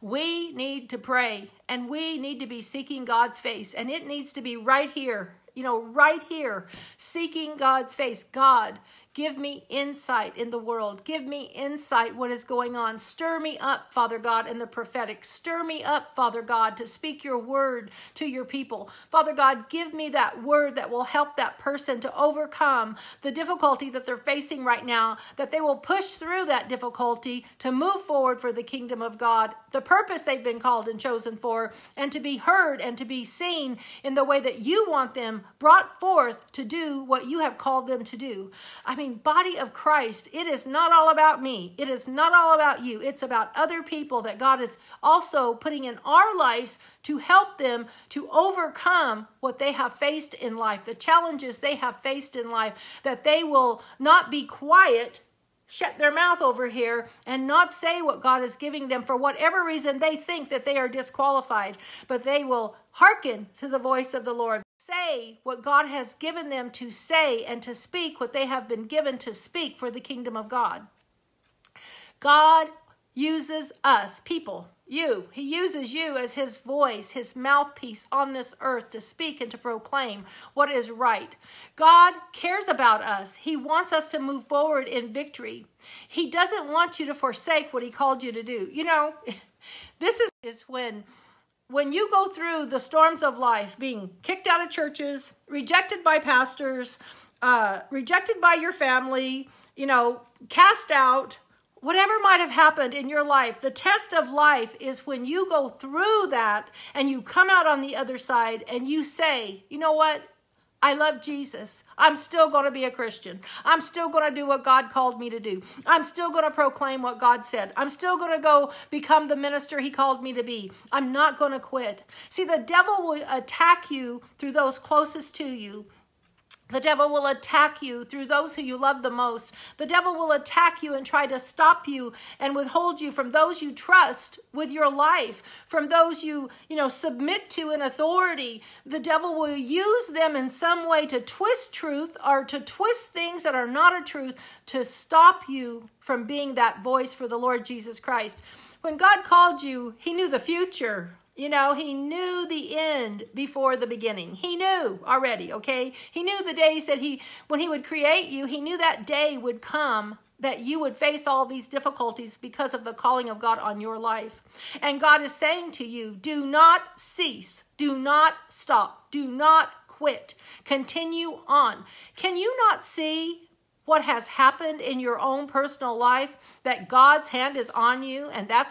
We need to pray and we need to be seeking God's face, and it needs to be right here, you know, right here, seeking God's face. God, Give me insight in the world. Give me insight what is going on. Stir me up, Father God, in the prophetic. Stir me up, Father God, to speak your word to your people. Father God, give me that word that will help that person to overcome the difficulty that they're facing right now, that they will push through that difficulty to move forward for the kingdom of God, the purpose they've been called and chosen for, and to be heard and to be seen in the way that you want them brought forth to do what you have called them to do. I mean, body of Christ, it is not all about me. It is not all about you. It's about other people that God is also putting in our lives to help them to overcome what they have faced in life, the challenges they have faced in life, that they will not be quiet shut their mouth over here and not say what God is giving them for whatever reason they think that they are disqualified, but they will hearken to the voice of the Lord say what God has given them to say and to speak what they have been given to speak for the kingdom of God. God uses us, people, you. He uses you as his voice, his mouthpiece on this earth to speak and to proclaim what is right. God cares about us. He wants us to move forward in victory. He doesn't want you to forsake what he called you to do. You know, this is, is when when you go through the storms of life, being kicked out of churches, rejected by pastors, uh, rejected by your family, you know, cast out, whatever might have happened in your life, the test of life is when you go through that and you come out on the other side and you say, you know what? I love Jesus. I'm still going to be a Christian. I'm still going to do what God called me to do. I'm still going to proclaim what God said. I'm still going to go become the minister He called me to be. I'm not going to quit. See, the devil will attack you through those closest to you the devil will attack you through those who you love the most. The devil will attack you and try to stop you and withhold you from those you trust with your life, from those you, you know, submit to in authority. The devil will use them in some way to twist truth or to twist things that are not a truth to stop you from being that voice for the Lord Jesus Christ. When God called you, he knew the future. You know, he knew the end before the beginning. He knew already, okay? He knew the days that he, when he would create you, he knew that day would come that you would face all these difficulties because of the calling of God on your life. And God is saying to you, do not cease, do not stop, do not quit, continue on. Can you not see what has happened in your own personal life, that God's hand is on you, and that's